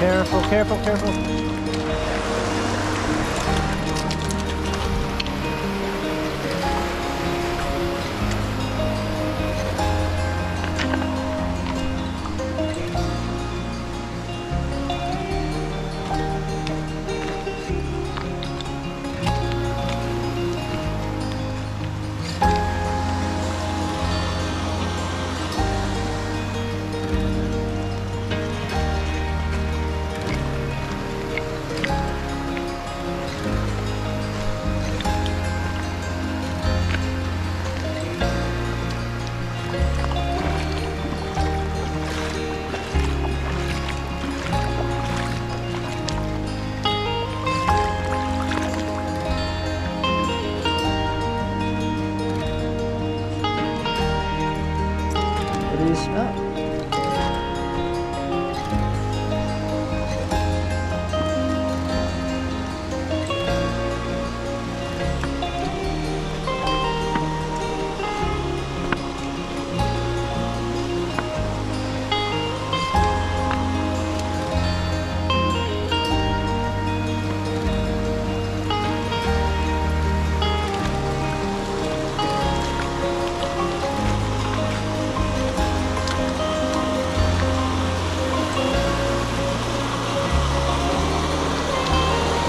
Careful, careful, careful. What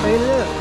没了